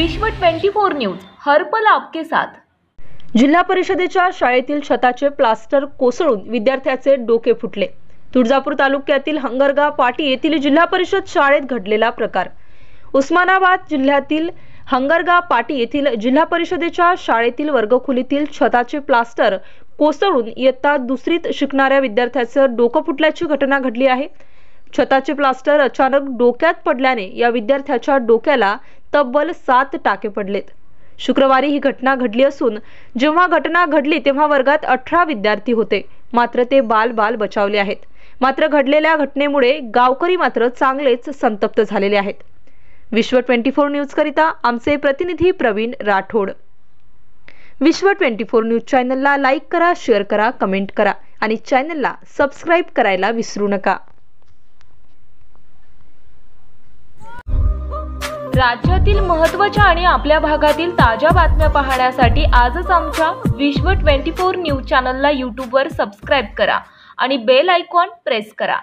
विश्व 24 न्यूज हर आपके साथ. जिल्हा परिषदेच्या शाळेतील छताचे प्लास्टर कोसळून विद्यार्थ्याचे डोके फुटले. तुळजापूर तालुक्यातील हंगरगा पाटी येथील जिल्हा परिषद शाळेत घडलेला प्रकार. उस्मानाबाद जिल्ह्यातील हंगरगा पाटी येथील जिल्हा परिषदेच्या शाळेतील वर्गखोलीतील छताचे प्लास्टर कोसळून इयत्ता दुसरीत शिकणाऱ्या विद्यार्थ्याचं डोकं फुटल्याची घटना घडली आहे. छताचे प्लास्टर अचानक डोक्यात पडल्याने या विद्यार्थ्याच्या डोक्याला तब्बल सात टाके पडलेत. शुक्रवारी ही घटना घडली असून जेव्हा घटना घडली तेव्हा वर्गात अठरा विद्यार्थी होते. मात्र ते बाल बाल बचावले आहेत. मात्र घडलेल्या घटनेमुळे गावकरी मात्र चांगलेच संतप्त झालेले आहेत. विश्व ट्वेंटी फोर न्यूज करिता आमचे प्रतिनिधी Praveen Rathod. Vishwa twenty four news चॅनलला लाईक करा शेअर करा कमेंट करा आणि चॅनलला सबस्क्राईब करायला विसरू नका. राज्यातील महत्त्वाच्या आणि आपल्या भागातील ताज्या बातम्या पाहण्यासाठी आजच आमच्या विश्व 24 न्यूज चॅनलला यूट्यूबवर सबस्क्राईब करा आणि बेल आयकॉन प्रेस करा.